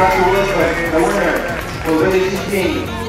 Congratulations, the winner, Jose King.